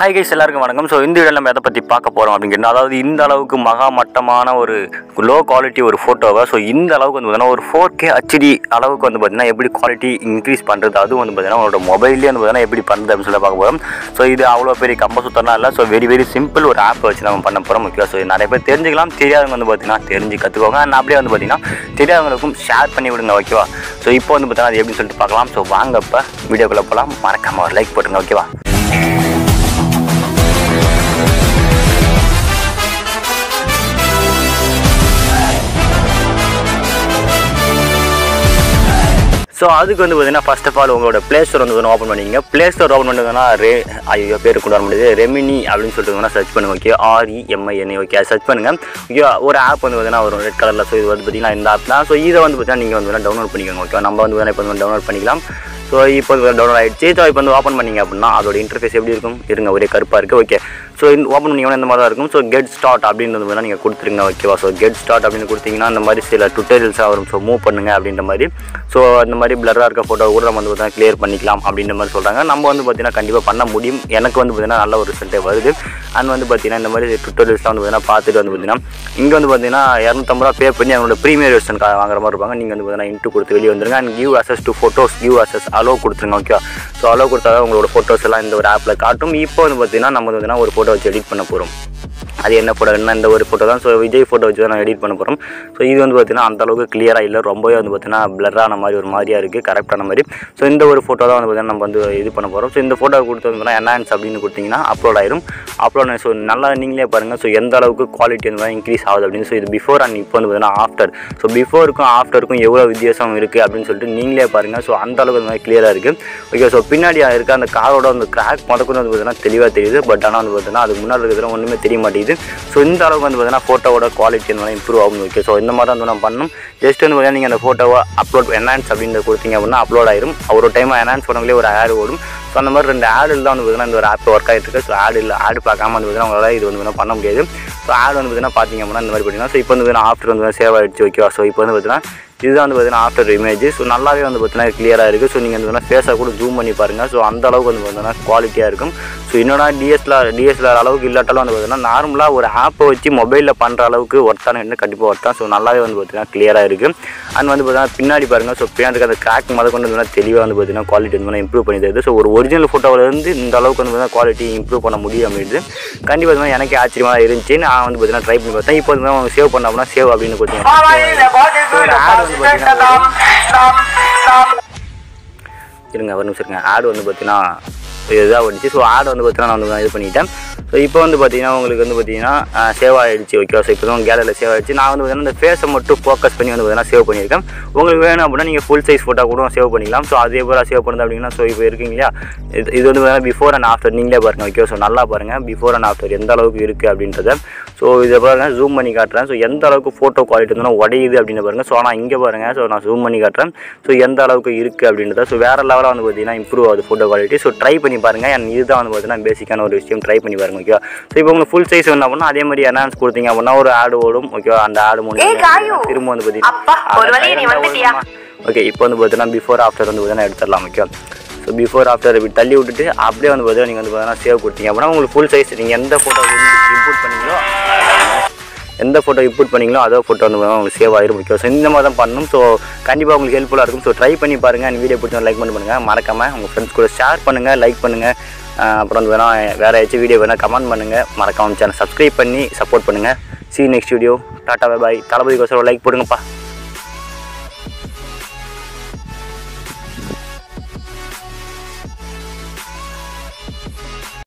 Hi guys எல்லாருக்கும் வணக்கம். So இந்த வீடியோ நம்ம எதை பற்றி பார்க்க போகிறோம் அப்படிங்கிறது அதாவது இந்த அளவுக்கு மகா மட்டமான ஒரு லோ குவாலிட்டி ஒரு ஃபோட்டோவை ஸோ இந்த அளவுக்கு வந்து பார்த்தீங்கன்னா ஒரு ஃபோர் கே ஹச்டி அளவுக்கு வந்து பார்த்தீங்கன்னா எப்படி குவாலிட்டி இன்க்ரீஸ் பண்ணுறது அதுவும் வந்து பார்த்தீங்கன்னா உங்களோட மொபைல்லேயே வந்து பார்த்தீங்கன்னா எப்படி பண்ணுறது அப்படின்னு சொல்லி பார்க்க போகிறோம் ஸோ இது அவ்வளோ பெரிய கம்ப சுத்தம்லாம் இல்லை. ஸோ வெரி வெரி சிம்பிள் ஒரு ஆப் வச்சு நம்ம பண்ண போகிறோம் முக்கியம் ஸோ நிறைய பேர் தெரிஞ்சுக்கலாம். தெரியாதவங்க வந்து பார்த்தீங்கன்னா தெரிஞ்சு கற்றுக்கோங்க நான் அப்படியே வந்து பார்த்தீங்கன்னா தெரியாதவங்களுக்கும் ஷேர் பண்ணி விடுங்க ஓகேவா ஸோ இப்போ வந்து பார்த்தீங்கன்னா அது எப்படின்னு சொல்லிட்டு பார்க்கலாம். ஸோ வாங்க இப்போ வீடியோக்குள்ளே போகலாம் மறக்காமல் ஒரு லைக் போட்டுருங்க ஓகேவா ஸோ அதுக்கு வந்து பார்த்தீங்கன்னா ஃபர்ஸ்ட் ஆஃப் ஆல் உங்களோட ப்ளே ஸ்டோர் வந்து ஓப்பன் பண்ணிங்க ப்ளே ஸ்டோர் ஓப்பன் பண்ணுறதுனா ரே ஐயோ பேர் கொண்டு வர முடியுது. ரெமினி அப்படின்னு சொல்லிட்டு வேணா சர்ச் பண்ணுங்க okay R E M I N A okay search பண்ணுங்க. ஓகே ஒரு ஆப் வந்து பார்த்தீங்கன்னா ஒரு ரெட் கலரில் ஸோ இது வந்து பார்த்தீங்கன்னா இந்த ஆப் தான். ஸோ இதை வந்து பார்த்தீங்கன்னா நீங்கள் வந்து டவுன்லோட் பண்ணிக்கோங்க ஓகே நம்ம வந்து இப்போ வந்து டவுன்லோட் பண்ணிக்கலாம். ஸோ இப்போ டவுன்லோட் ஆகிடுச்சு ஸோ இப்போ வந்து ஓப்பன் பண்ணிங்க அப்படின்னா அதோட இன்டர்ஃபேஸ் எப்படி இருக்கும்? இருங்க ஒரே கருப்பாக இருக்குது ஓகே ஸோ இந்த ஓப்பன் பண்ணிங்கன்னா இந்த மாதிரி தான் இருக்கும் ஸோ கெட் ஸ்டார்ட் அப்படின்னு வந்து நீங்கள் கொடுத்துருங்க ஓகேவா ஸோ கெட் ஸ்டார்ட் அப்படின்னு கொடுத்தீங்கன்னா இந்த மாதிரி சில டுட்டோரியல்ஸாக வரும். ஸோ மூவ் பண்ணுங்க அப்படின்ற மாதிரி. ஸோ அந்த மாதிரி பிளராக இருக்க ஃபோட்டோ கூட நம்ம வந்து பார்த்தீங்கன்னா கிளியர் பண்ணிக்கலாம் அப்படின்ற மாதிரி சொல்கிறாங்க நம்ம வந்து பார்த்தீங்கன்னா கண்டிப்பாக பண்ண முடியும். எனக்கு வந்து பார்த்தீங்கன்னா நல்ல ஒரு ரிசல்ட்டே வருது. அண்ட் வந்து பார்த்தீங்கன்னா இந்த மாதிரி டுட்டோரியல்ஸ்லாம் வந்து பார்த்தீங்கன்னா பார்த்துட்டு வந்து பார்த்தீங்கன்னா இங்கே வந்து பார்த்தீங்கன்னா இரநூத்தம்பது ரூபா பே பண்ணி அவங்களோட ப்ரீமியர் வெர்ஷன் வாங்குற மாதிரி இருப்பாங்க. நீங்கள் வந்து பார்த்தீங்கன்னா இன்ட்டு கொடுத்து வெளியே வந்துருங்க. And give access to photos give access allow கொடுத்துருங்க ஓகேவா ஸோ அலோ கொடுத்தா உங்களோட ஃபோட்டோஸ் எல்லாம் இந்த ஒரு ஆப்பில் காட்டும். இப்போ வந்து பார்த்தீங்கன்னா நம்ம வந்து பார்த்தீங்கன்னா ஒரு ஃபோட்டோ ஃபோட்டோ வச்சு எடிட் பண்ண போகிறோம் அது என்ன ஃபோட்டோ என்ன இந்த ஒரு ஃபோட்டோ தான். ஸோ விஜய் ஃபோட்டோ வச்சு தான் நான் எடிட் பண்ண போகிறோம் ஸோ இது வந்து பார்த்திங்கன்னா அந்தளவுக்கு க்ளியராக கிளியராக இல்லை. ரொம்பவே வந்து பார்த்தீங்கன்னா பிளரான மாதிரி ஒரு மாதிரியாக இருக்குது கரெக்டான மாதிரி. ஸோ இந்த ஒரு ஃபோட்டோ தான் வந்து பார்த்தீங்கன்னா நம்ம வந்து இது பண்ண போகிறோம் ஸோ இந்த ஃபோட்டோ கொடுத்து வந்து என்ஹான்ஸ் அப்படின்னு கொடுத்தீங்கன்னா அப்லோட் ஆயிரும். அப்லோட் ஸோ நல்லா நீங்களே பாருங்கள் ஸோ எந்த அளவுக்கு குவாலிட்டி வந்து இன்க்ரீஸ் ஆகுது அப்படின்னு. ஸோ இது பிஃபோர் அண்ட் இப்போ வந்து பார்த்தீங்கன்னா ஆஃப்டர் ஸோ பிஃபோருக்கும் ஆஃப்டருக்கும் எவ்வளோ வித்தியாசம் இருக்குது அப்படின்னு சொல்லிட்டு நீங்களே பாருங்கள் ஸோ அந்த அளவுக்கு வந்து கிளியராக இருக்குது ஓகே ஸோ பின்னாடி இருக்க அந்த காரோட அந்த கிராக் முதற்கொண்டு வந்து பார்த்தீங்கன்னா தெளிவாக தெரியுது. பட் ஆனால் வந்து பார்த்தீங்கன்னா அதுக்கு முன்னாடி இருக்கிற ஒன்றுமே தெரியும் மாட்டேங்குது. ஸோ இந்த அளவுக்கு வந்து பார்த்தீங்கன்னா ஃபோட்டோவோட குவாலிட்டி வந்து இம்ப்ரூவ் ஆகும் ஓகே ஸோ இந்த மாதிரி தான் வந்து நம்ம பண்ணணும். ஜஸ்ட் வந்து பார்த்தீங்கன்னா நீங்கள் அந்த ஃபோட்டோவை அப்லோட் என்ஹான்ஸ் அப்படின்னு கொடுத்தீங்க அப்படின்னா அப்லோட் ஆயிரும். ஒரு டைம் என்ஹான்ஸ் பண்ணங்களே ஒரு ஆட் ஓடும். ஸோ அந்த மாதிரி ரெண்டு ஆடு தான் வந்து பார்த்தீங்கன்னா இந்த ஒரு ஆப் ஒர்க் ஆகிட்டு இருக்கு. ஸோ ஆடு இல்லை ஆடு பார்க்காம வந்து பார்த்தீங்கன்னா உங்களால் இது வந்து பண்ண முடியாது. ஸோ ஆடு வந்து பார்த்தீங்கன்னா பார்த்தீங்க அப்படின்னா இந்த மாதிரி பண்ணிங்கன்னா ஸோ இப்போ வந்து பார்த்தீங்கன்னா ஆஃப்டர் வந்து சேவ் ஆகிடுச்சு ஓகேவா ஸோ இப்போ வந்து பார்த்தீங்கன்னா இதுதான் வந்து பார்த்தீங்கன்னா ஆஃப்டர் இமேஜ் ஸோ நல்லாவே வந்து பார்த்தீங்கன்னா கிளியராக இருக்குது ஸோ நீங்கள் வந்து ஃபேஸை கூட ஜூம் பண்ணி பாருங்கள் ஸோ அந்த அளவுக்கு வந்து பார்த்தீங்கன்னா குவாலிட்டியாக இருக்கும் ஸோ என்னடா டிஎஸ்எல்ஆர் டிஎஸ்எல்ஆர் அளவுக்கு இல்லாட்டாலும் வந்து பார்த்தீங்கன்னா நார்மலாக ஒரு ஆப்பை வச்சு மொபைலில் பண்ணுற அளவுக்கு ஒர்த்தான என்ன கண்டிப்பாக ஒர்த்தான் ஸோ நல்லாவே வந்து பார்த்தீங்கன்னா கிளியராக இருக்குது அண்ட் வந்து பார்த்தீங்கன்னா பின்னாடி பாருங்கள் ஸோ பின்னாடி அந்த கிராக் மத கொண்டு வந்து தெளிவாக வந்து பார்த்தீங்கன்னா குவாலிட்டி வந்து இம்ப்ரூவ் பண்ணி தருது ஸோ ஒரு ஒரிஜினல் ஃபோட்டோவிலேருந்து இந்த அளவுக்கு வந்து பார்த்தீங்கன்னா குவாலிட்டி இம்ப்ரூவ் பண்ண முடியும் அப்படின்னு கண்டிப்பாக எனக்கு ஆச்சரியமாக இருந்துச்சு நான் வந்து பார்த்தீங்கன்னா ட்ரை பண்ணி பார்த்தேன் இப்போ வந்து அவங்க சேவ் பண்ண அப்படின்னா சேவ் அப்படின்னு கொடுத்தீங்க இருங்க ஒரு நிமிஷம் இருங்க. ஆடு வந்து பார்த்தீங்கன்னா இதாக வந்துச்சு. ஸோ ஆடு வந்து பார்த்தீங்கன்னா நான் வந்து இது பண்ணிட்டேன். ஸோ இப்போ வந்து பார்த்தீங்கன்னா உங்களுக்கு வந்து பார்த்தீங்கன்னா சேவ் ஆகிடுச்சு ஓகே ஸோ இப்போ தான் கேலரியில் சேவ் ஆகிடுச்சு நான் வந்து பார்த்தீங்கன்னா இந்த ஃபேஸை மட்டும் ஃபோக்கஸ் பண்ணி வந்து பார்த்தீங்கன்னா சேவ் பண்ணியிருக்கேன். உங்களுக்கு வேணும் அப்படின்னா நீங்கள் ஃபுல் சைஸ் ஃபோட்டோ கூட சேவ் பண்ணிக்கலாம். ஸோ அதே போல் சேவ் பண்ணுறது அப்படின்னா ஸோ இப்போ இருக்கீங்க இல்லையா? இது இது வந்து பார்த்தீங்கன்னா பிஃபோர் அண்ட் ஆஃப்டர் நீங்களே பாருங்கள் ஓகே ஸோ நல்லா பாருங்கள் பிஃபோர் அண்ட் ஆஃப்டர் எந்த அளவுக்கு இருக்குது அப்படின்றத. ஸோ இதை பாருங்கள் ஜூம் பண்ணி காட்டுறேன். ஸோ எந்த அளவுக்கு ஃபோட்டோ குவாலிட்டி வந்து உடையுது அப்படின்னு பாருங்கள் ஸோ ஆனால் இங்கே பாருங்கள் ஸோ நான் ஜூம் பண்ணி காட்டுறேன். ஸோ எந்த அளவுக்கு இருக்குது அப்படின்றத. ஸோ வேறு லெவலாக வந்து பார்த்தீங்கன்னா இம்ப்ரூவ் ஆகுது ஃபோட்டோ குவாலிட்டி ஸோ ட்ரை பண்ணி பாருங்கள் அண்ட் இதுதான் வந்து பார்த்தீங்கன்னா பேசிக்கான ஒரு விஷயம். ட்ரை பண்ணி பாருங்கள் பாருங்க ஓகே ஸோ இப்போ உங்களுக்கு ஃபுல் சைஸ் வேணும் அப்படின்னா அதே மாதிரி என்ஹான்ஸ் கொடுத்தீங்க அப்படின்னா ஒரு ஆடு ஓடும் ஓகே அந்த ஆடு மூணு திரும்ப வந்து அப்பா, ஒரு வழியா நீ வந்துட்டியா? பார்த்தீங்கன்னா ஓகே இப்போ வந்து பார்த்தீங்கன்னா பிஃபோர் ஆஃப்டர் வந்து பார்த்தீங்கன்னா எடுத்துடலாம் ஓகே ஸோ பிஃபோர் ஆஃப்டர் இப்படி தள்ளி விட்டுட்டு அப்படியே வந்து பார்த்தீங்கன்னா நீங்கள் வந்து பார்த்தீங்கன்னா சேவ் கொடுத்தீங்க அப்படின்னா உங்களுக்கு ஃபுல் சைஸ் நீங்கள் எந்த ஃபோட்டோ இன்புட் பண்ணீங்களோ எந்த ஃபோட்டோ இன்புட் பண்ணீங்களோ அதோ ஃபோட்டோ வந்து உங்களுக்கு சேவ் ஆயிரும் ஓகே ஸோ இந்த மாதிரி தான் பண்ணணும். ஸோ கண்டிப்பாக உங்களுக்கு ஹெல்ப்ஃபுல்லாக இருக்கும். ஸோ ட்ரை பண்ணி பாருங்கள் அந்த வீடியோ பிடிச்சா லைக் பண்ணி பண்ணுங்கள் மறக்காமல் உங்கள் ஃப்ரெண்ட்ஸ் கூட ஷேர் பண்ணுங்கள் லைக் பண்ணுங்கள் அப்புறம் வந்து வேணால் வேறு ஏதாச்சும் வீடியோ வேணால் கமெண்ட் பண்ணுங்கள் மறக்காமல் சேனல் சப்ஸ்கிரைப் பண்ணி சப்போர்ட் பண்ணுங்கள் see next video tata bye தளபதிக்கு லைக் போடுங்கப்பா.